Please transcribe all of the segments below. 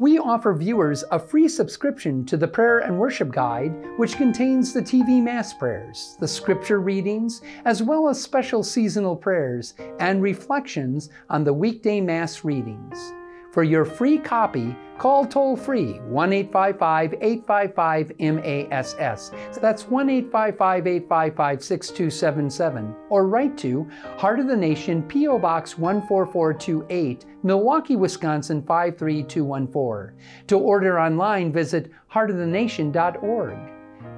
We offer viewers a free subscription to the Prayer and Worship Guide, which contains the TV Mass prayers, the scripture readings, as well as special seasonal prayers and reflections on the weekday Mass readings. For your free copy, call toll free 1 855 855 MASS. So that's 1 855 855 6277. Or write to Heart of the Nation, P.O. Box 14428, Milwaukee, Wisconsin 53214. To order online, visit heartofthenation.org.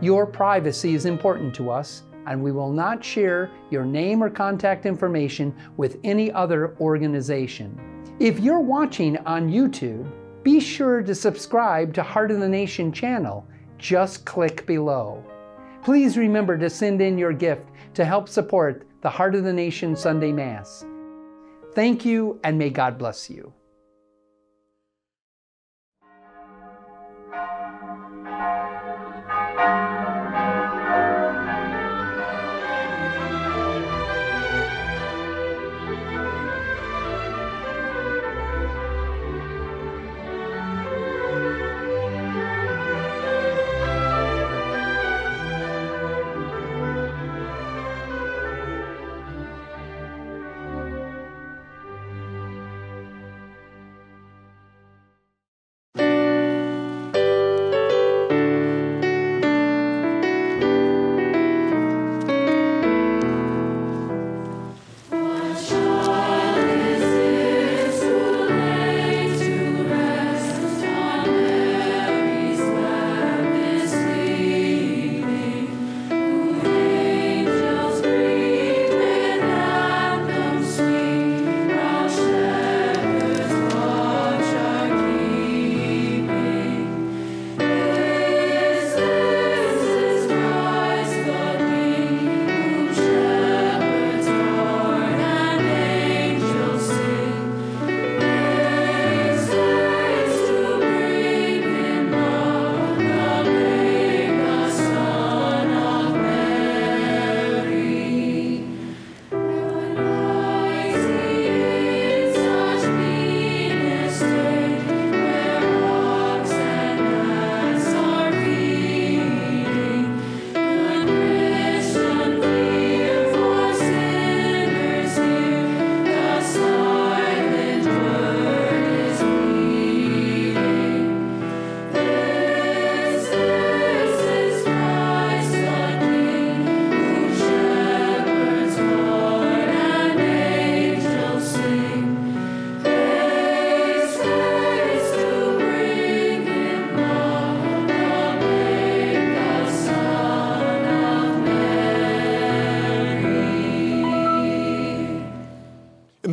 Your privacy is important to us, and we will not share your name or contact information with any other organization. If you're watching on YouTube, be sure to subscribe to Heart of the Nation channel. Just click below. Please remember to send in your gift to help support the Heart of the Nation Sunday Mass. Thank you, and may God bless you.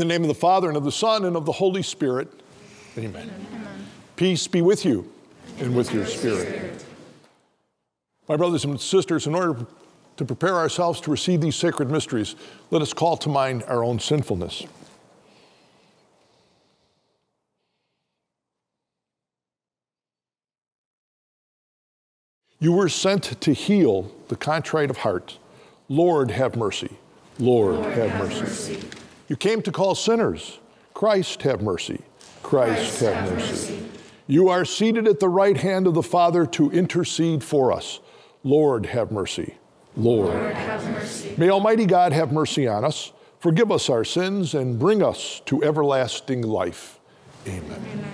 The name of the Father, and of the Son, and of the Holy Spirit. Amen. Amen. Peace be with you and with your spirit. My brothers and sisters, in order to prepare ourselves to receive these sacred mysteries, let us call to mind our own sinfulness. You were sent to heal the contrite of heart. Lord, have mercy. Lord, Lord have, have mercy. mercy. You came to call sinners. Christ, have mercy. Christ, Christ have, mercy. mercy. You are seated at the right hand of the Father to intercede for us. Lord, have mercy. Lord, Lord have mercy. May Almighty God have mercy on us, forgive us our sins, and bring us to everlasting life. Amen.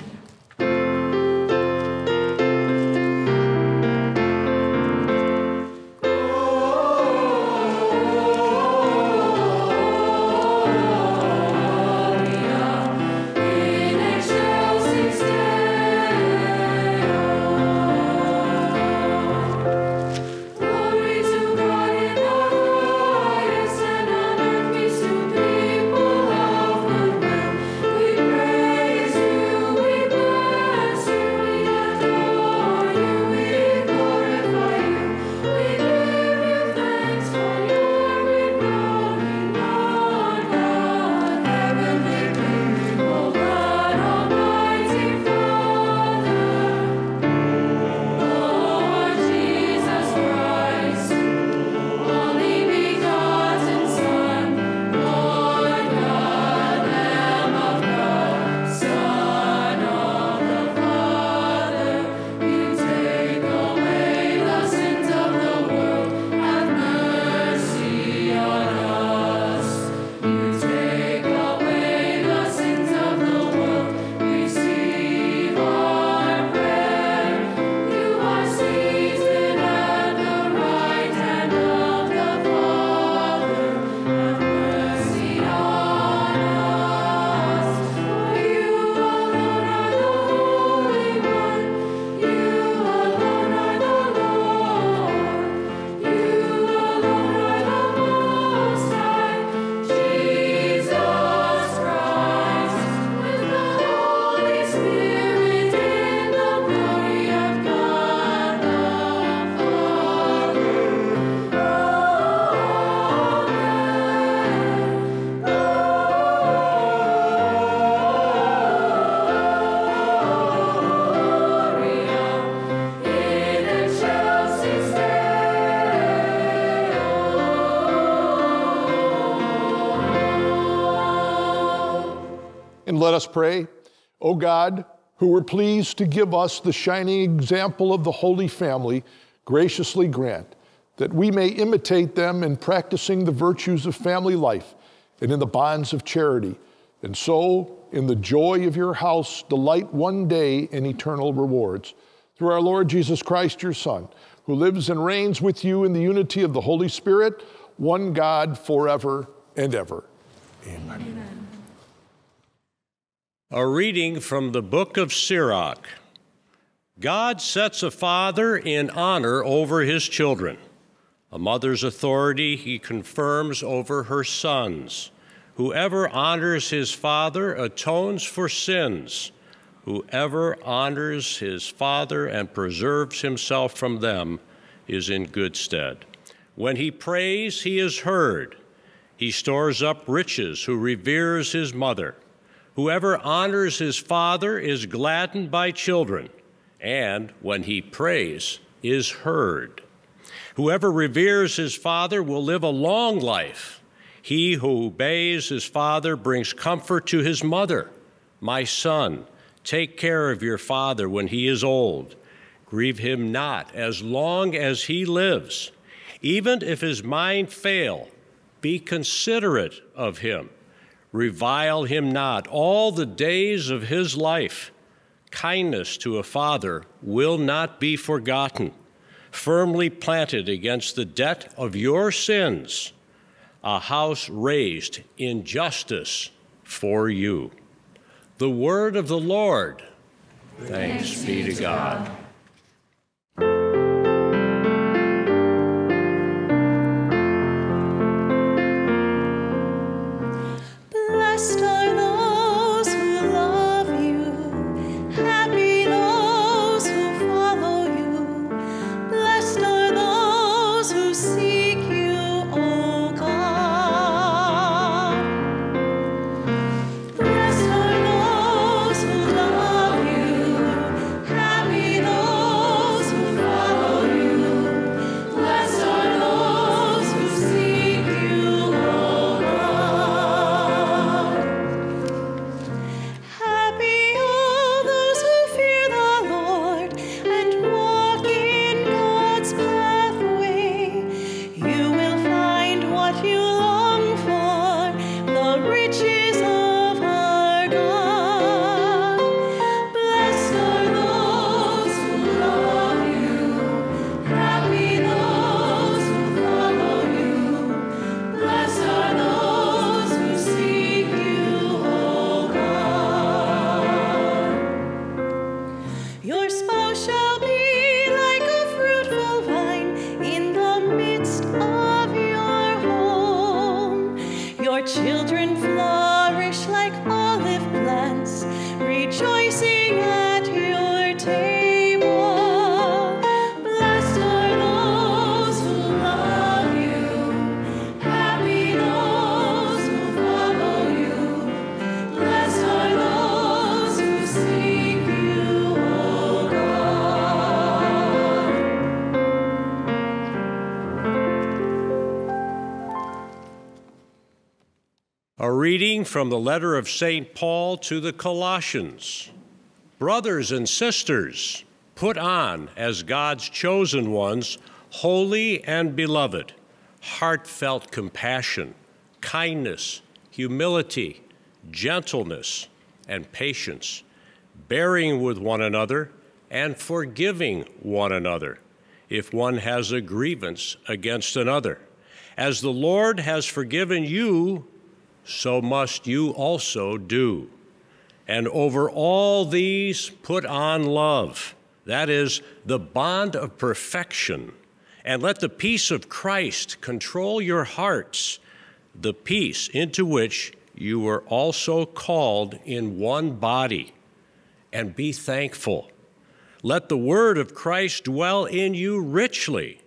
Amen. Let us pray. O God, who were pleased to give us the shining example of the Holy Family, graciously grant that we may imitate them in practicing the virtues of family life and in the bonds of charity, and so, in the joy of your house, delight one day in eternal rewards. Through our Lord Jesus Christ, your Son, who lives and reigns with you in the unity of the Holy Spirit, one God forever and ever. Amen. Amen. A reading from the book of Sirach. God sets a father in honor over his children. A mother's authority he confirms over her sons. Whoever honors his father atones for sins. Whoever honors his father and preserves himself from them is in good stead. When he prays, he is heard. He stores up riches who reveres his mother. Whoever honors his father is gladdened by children, and when he prays, is heard. Whoever reveres his father will live a long life. He who obeys his father brings comfort to his mother. My son, take care of your father when he is old. Grieve him not as long as he lives. Even if his mind fail, be considerate of him Revile him not all the days of his life. Kindness to a father will not be forgotten. Firmly planted against the debt of your sins, a house raised in justice for you. The word of the Lord. Thanks, Thanks be to God. God. From the letter of St. Paul to the Colossians. Brothers and sisters, put on as God's chosen ones, holy and beloved, heartfelt compassion, kindness, humility, gentleness, and patience, bearing with one another and forgiving one another if one has a grievance against another. As the Lord has forgiven you, so must you also do. And over all these, put on love, that is, the bond of perfection. And let the peace of Christ control your hearts, the peace into which you were also called in one body. And be thankful. Let the word of Christ dwell in you richly,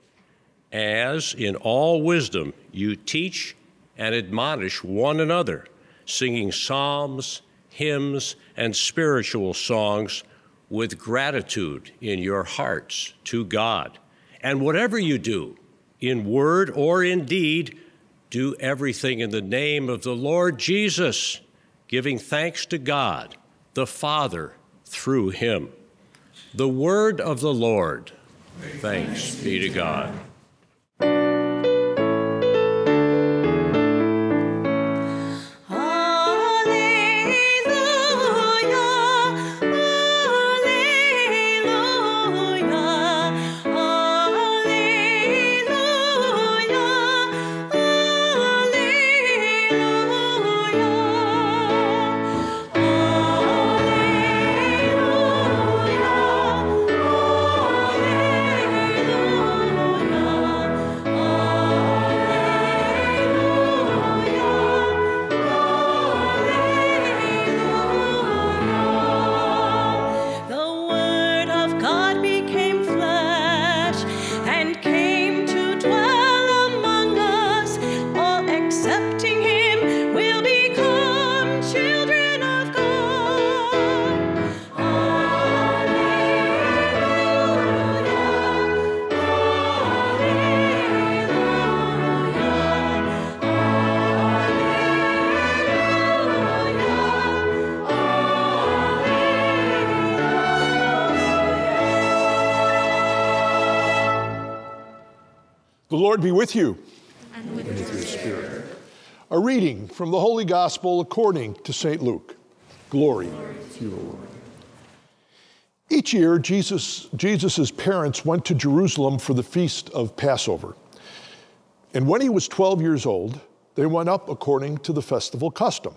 as in all wisdom you teach and admonish one another, singing psalms, hymns, and spiritual songs with gratitude in your hearts to God. And whatever you do, in word or in deed, do everything in the name of the Lord Jesus, giving thanks to God, the Father, through him. The word of the Lord. Thanks be to God. Lord be with you. And with, your spirit. A reading from the Holy Gospel according to St. Luke. Glory, Glory to you, Lord. Each year, Jesus' Jesus's parents went to Jerusalem for the feast of Passover. And when he was 12 years old, they went up according to the festival custom.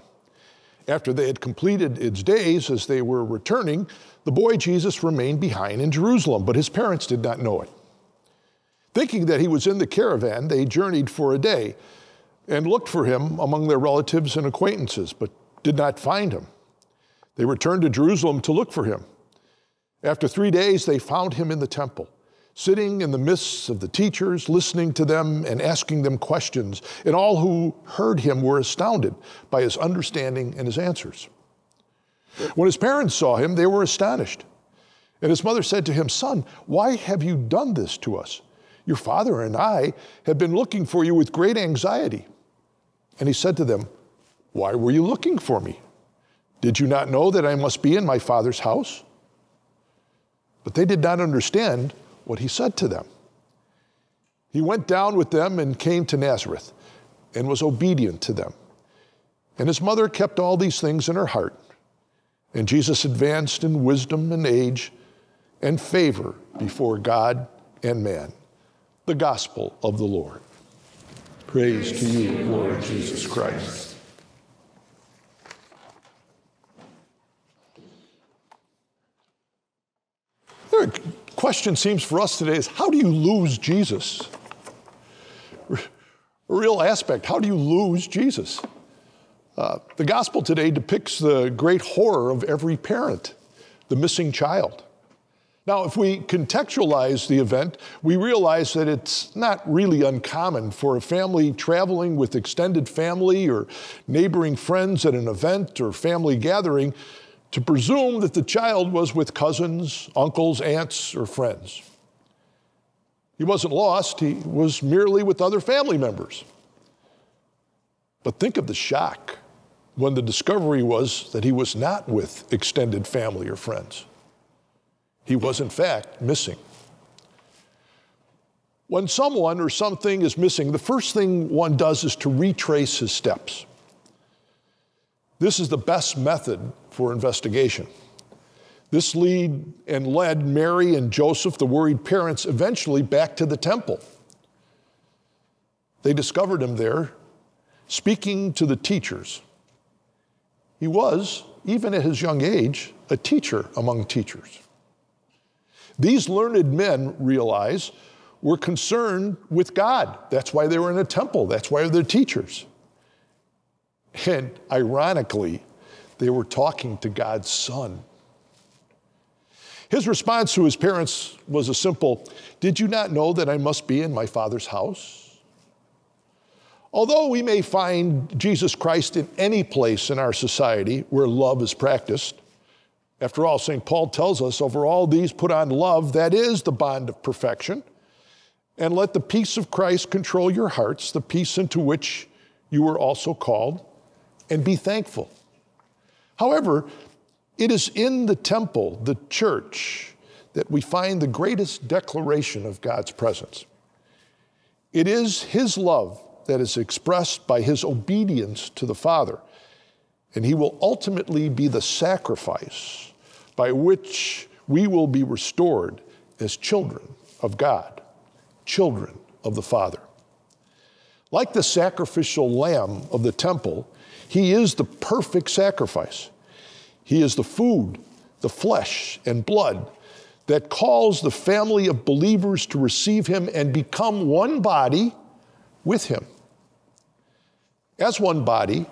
After they had completed its days as they were returning, the boy Jesus remained behind in Jerusalem, but his parents did not know it. Thinking that he was in the caravan, they journeyed for a day and looked for him among their relatives and acquaintances, but did not find him. They returned to Jerusalem to look for him. After three days, they found him in the temple, sitting in the midst of the teachers, listening to them and asking them questions. And all who heard him were astounded by his understanding and his answers. When his parents saw him, they were astonished. And his mother said to him, Son, why have you done this to us? Your father and I have been looking for you with great anxiety. And he said to them, Why were you looking for me? Did you not know that I must be in my father's house? But they did not understand what he said to them. He went down with them and came to Nazareth and was obedient to them. And his mother kept all these things in her heart. And Jesus advanced in wisdom and age and favor before God and man the gospel of the Lord. Praise, Praise to you, Lord Jesus Christ. The question seems for us today is how do you lose Jesus? A real aspect. How do you lose Jesus? Uh, the gospel today depicts the great horror of every parent, the missing child. Now, if we contextualize the event, we realize that it's not really uncommon for a family traveling with extended family or neighboring friends at an event or family gathering to presume that the child was with cousins, uncles, aunts, or friends. He wasn't lost, he was merely with other family members. But think of the shock when the discovery was that he was not with extended family or friends. He was, in fact, missing. When someone or something is missing, the first thing one does is to retrace his steps. This is the best method for investigation. This lead and led Mary and Joseph, the worried parents, eventually back to the temple. They discovered him there, speaking to the teachers. He was, even at his young age, a teacher among teachers. These learned men realize were concerned with God. That's why they were in a temple. That's why they're teachers. And ironically, they were talking to God's Son. His response to his parents was a simple Did you not know that I must be in my Father's house? Although we may find Jesus Christ in any place in our society where love is practiced, after all, St. Paul tells us, over all these put on love, that is the bond of perfection. And let the peace of Christ control your hearts, the peace into which you were also called, and be thankful. However, it is in the temple, the church, that we find the greatest declaration of God's presence. It is His love that is expressed by His obedience to the Father, and He will ultimately be the sacrifice by which we will be restored as children of God, children of the Father. Like the sacrificial lamb of the temple, He is the perfect sacrifice. He is the food, the flesh, and blood that calls the family of believers to receive him and become one body with him. As one body,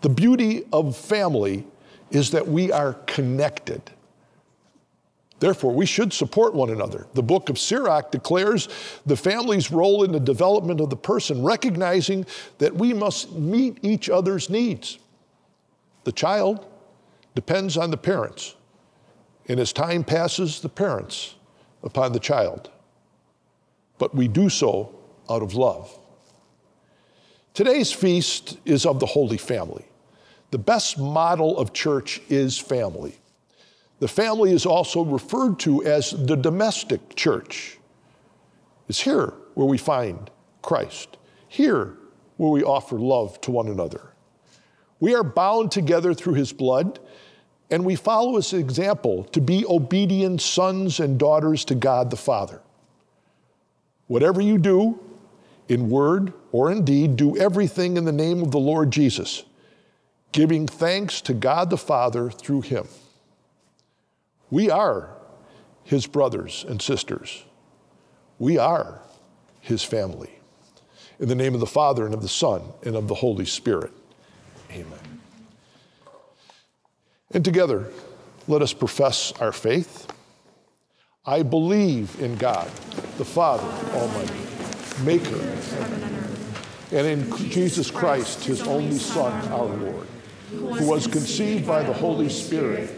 the beauty of family is that we are connected. Therefore, we should support one another. The book of Sirach declares the family's role in the development of the person, recognizing that we must meet each other's needs. The child depends on the parents. And as time passes, the parents upon the child. But we do so out of love. Today's feast is of the Holy Family. The best model of church is family. The family is also referred to as the domestic church. It's here where we find Christ, here where we offer love to one another. We are bound together through his blood and we follow his example to be obedient sons and daughters to God the Father. Whatever you do, in word or in deed, do everything in the name of the Lord Jesus, giving thanks to God the Father through him. We are his brothers and sisters. We are his family. In the name of the Father and of the Son and of the Holy Spirit. Amen. And together, let us profess our faith. I believe in God, the Father Almighty, maker of heaven and earth, and in Jesus Christ, his only Son, our Lord, who was conceived by the Holy Spirit,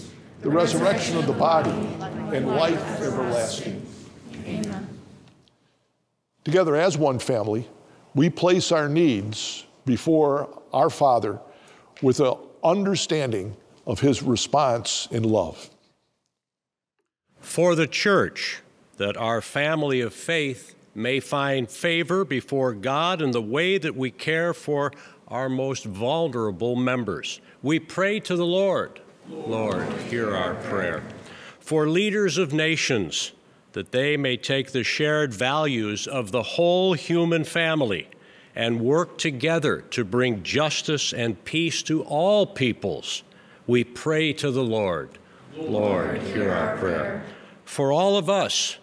the resurrection of the body, and life everlasting. Amen. Together as one family, we place our needs before our Father with an understanding of his response in love. For the church, that our family of faith may find favor before God in the way that we care for our most vulnerable members. We pray to the Lord. Lord, hear our prayer. For leaders of nations, that they may take the shared values of the whole human family and work together to bring justice and peace to all peoples. We pray to the Lord. Lord, hear our prayer. For all of us,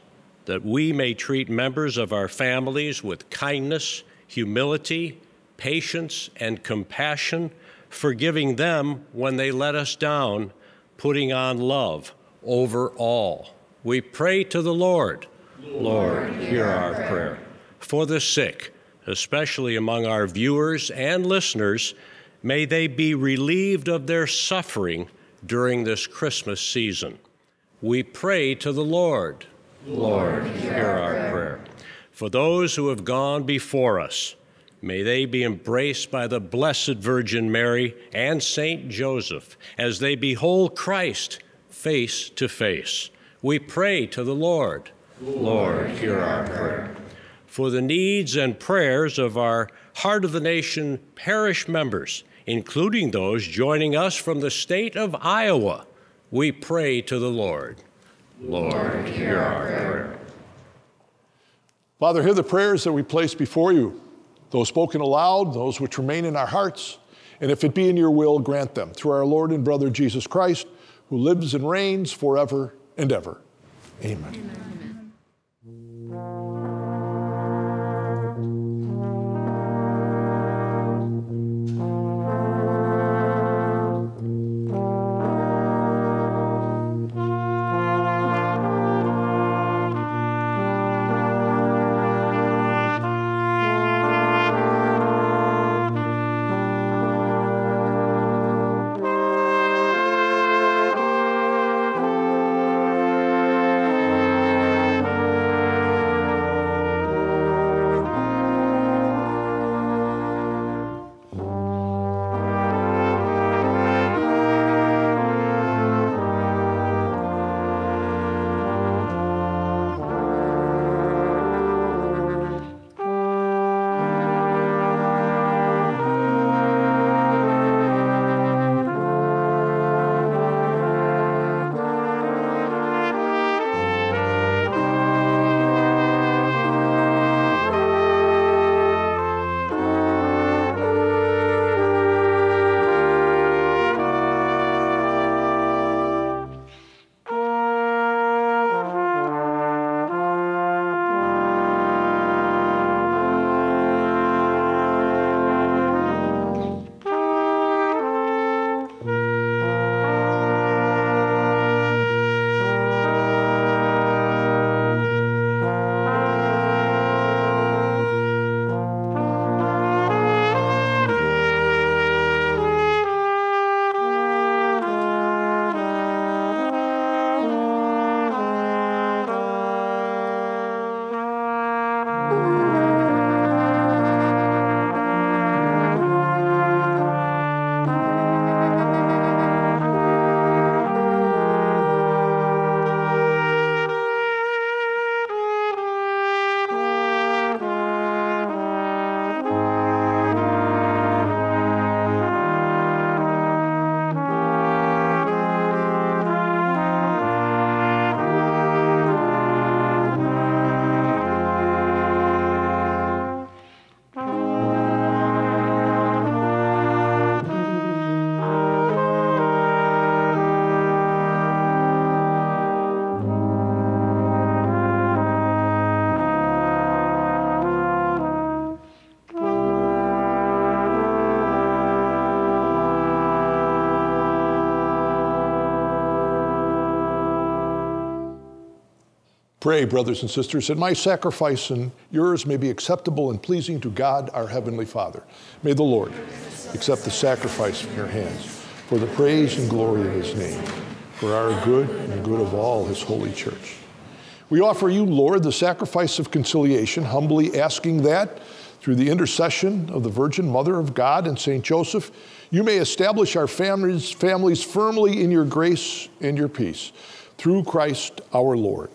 that we may treat members of our families with kindness, humility, patience, and compassion, forgiving them when they let us down, putting on love over all. We pray to the Lord. Lord, hear our prayer. For the sick, especially among our viewers and listeners, may they be relieved of their suffering during this Christmas season. We pray to the Lord. Lord, hear our prayer. For those who have gone before us, may they be embraced by the Blessed Virgin Mary and Saint Joseph as they behold Christ face to face. We pray to the Lord. Lord, hear our prayer for the needs and prayers of our Heart of the Nation parish members, including those joining us from the state of Iowa. We pray to the Lord. Lord, hear our prayer. Father, hear the prayers that we place before you, those spoken aloud, those which remain in our hearts, and if it be in your will, grant them through our Lord and brother Jesus Christ, who lives and reigns forever and ever. Amen. Amen. Pray, brothers and sisters, that my sacrifice and yours may be acceptable and pleasing to God our Heavenly Father. May the Lord accept the sacrifice from your hands for the praise and glory of his name, for our good and good of all his holy church. We offer you, Lord, the sacrifice of conciliation, humbly asking that through the intercession of the Virgin Mother of God and St. Joseph, you may establish our families, families firmly in your grace and your peace. Through Christ our Lord.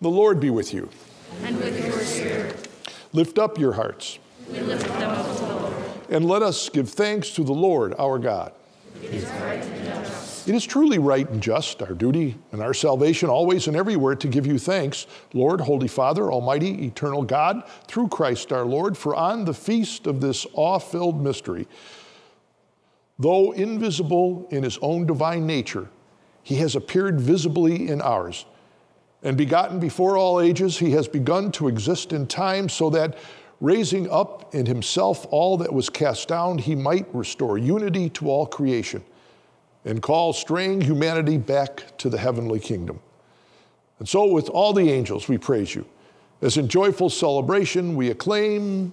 The Lord be with you. And with your spirit. Lift up your hearts. We lift them up to the Lord. And let us give thanks to the Lord our God. It is right and just. It is truly right and just, our duty and our salvation, always and everywhere, to give you thanks, Lord, Holy Father, Almighty, Eternal God, through Christ our Lord, for on the feast of this awe filled mystery, though invisible in his own divine nature, he has appeared visibly in ours. And begotten before all ages, he has begun to exist in time so that raising up in himself all that was cast down, he might restore unity to all creation and call straying humanity back to the heavenly kingdom. And so, with all the angels, we praise you. As in joyful celebration, we acclaim.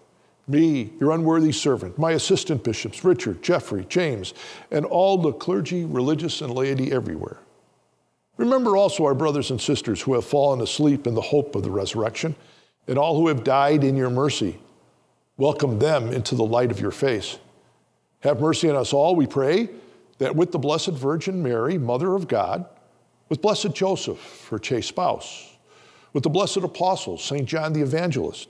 me, your unworthy servant, my assistant bishops, Richard, Jeffrey, James, and all the clergy, religious, and laity everywhere. Remember also our brothers and sisters who have fallen asleep in the hope of the resurrection, and all who have died in your mercy. Welcome them into the light of your face. Have mercy on us all, we pray, that with the Blessed Virgin Mary, Mother of God, with Blessed Joseph, her chaste spouse, with the blessed apostles, St. John the Evangelist,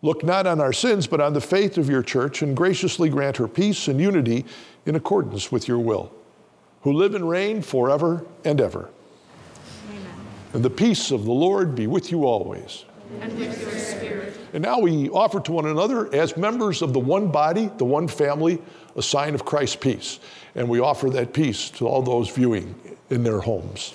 Look not on our sins, but on the faith of your church, and graciously grant her peace and unity in accordance with your will, who live and reign forever and ever. Amen. And the peace of the Lord be with you always. And with your spirit. And now we offer to one another, as members of the one body, the one family, a sign of Christ's peace. And we offer that peace to all those viewing in their homes.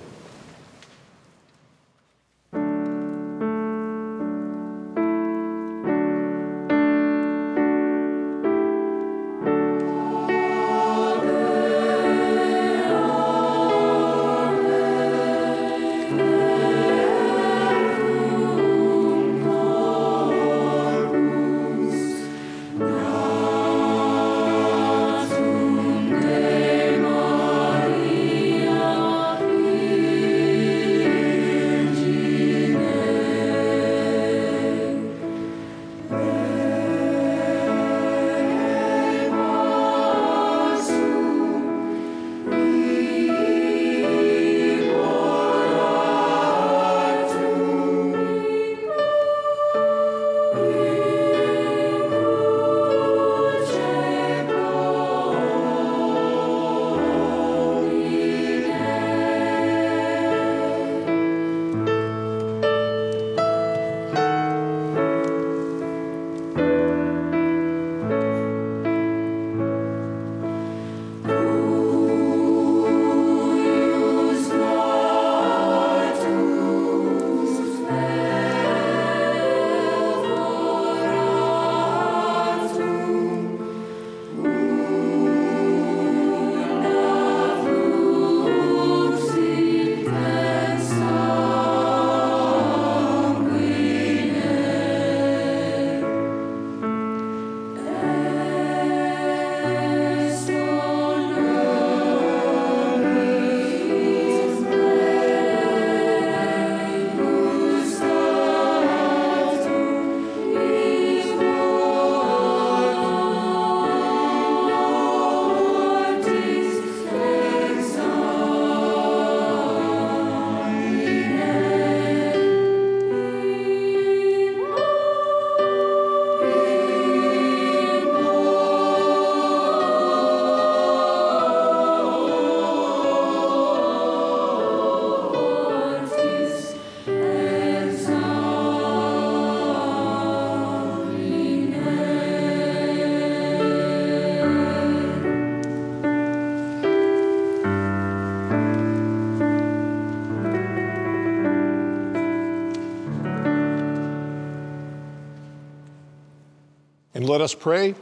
Let us pray.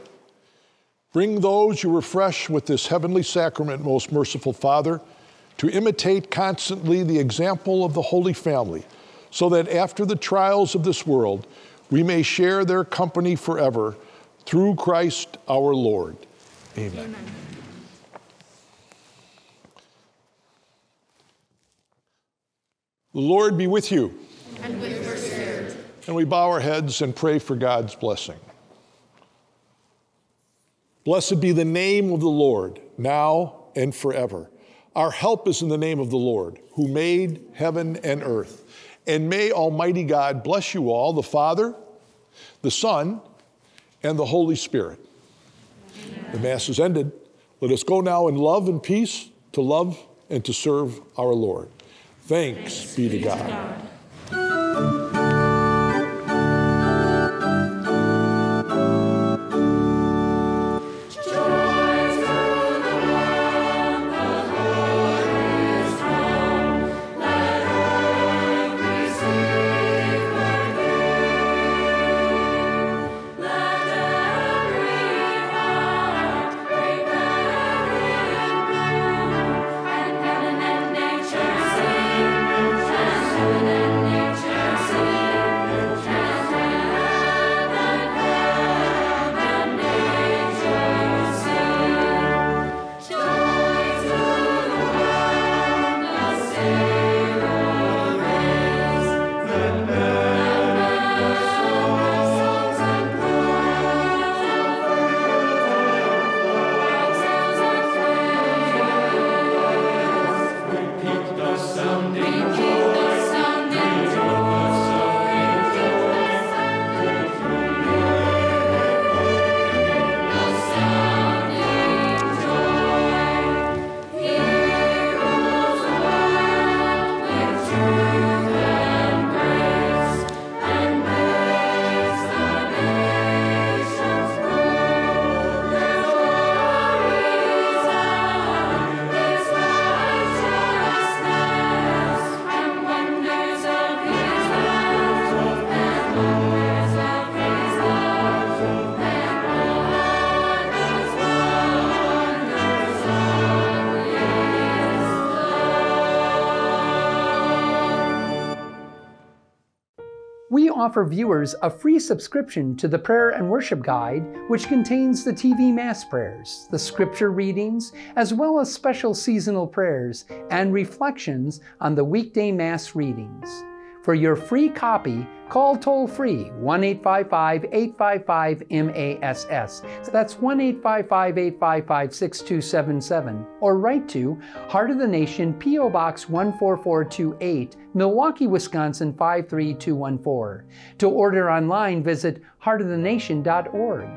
Bring those you refresh with this heavenly sacrament, most merciful Father, to imitate constantly the example of the Holy Family, so that after the trials of this world, we may share their company forever through Christ our Lord. Amen. Amen. The Lord be with you. And with your spirit. And we bow our heads and pray for God's blessing. Blessed be the name of the Lord, now and forever. Our help is in the name of the Lord, who made heaven and earth. And may Almighty God bless you all, the Father, the Son, and the Holy Spirit. Amen. The Mass is ended. Let us go now in love and peace to love and to serve our Lord. Thanks, Thanks be to God. To God. Offer viewers a free subscription to the Prayer and Worship Guide, which contains the TV Mass prayers, the scripture readings, as well as special seasonal prayers and reflections on the weekday Mass readings. For your free copy, call toll free 1 855 855 MASS. So that's 1 855 855 6277. Or write to Heart of the Nation, P.O. Box 14428, Milwaukee, Wisconsin 53214. To order online, visit heartofthenation.org.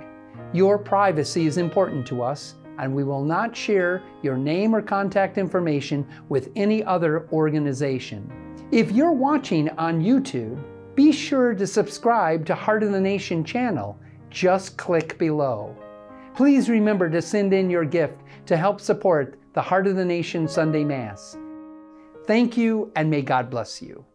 Your privacy is important to us, and we will not share your name or contact information with any other organization. If you're watching on YouTube, be sure to subscribe to Heart of the Nation channel. Just click below. Please remember to send in your gift to help support the Heart of the Nation Sunday Mass. Thank you, and may God bless you.